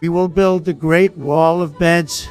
We will build the great wall of beds.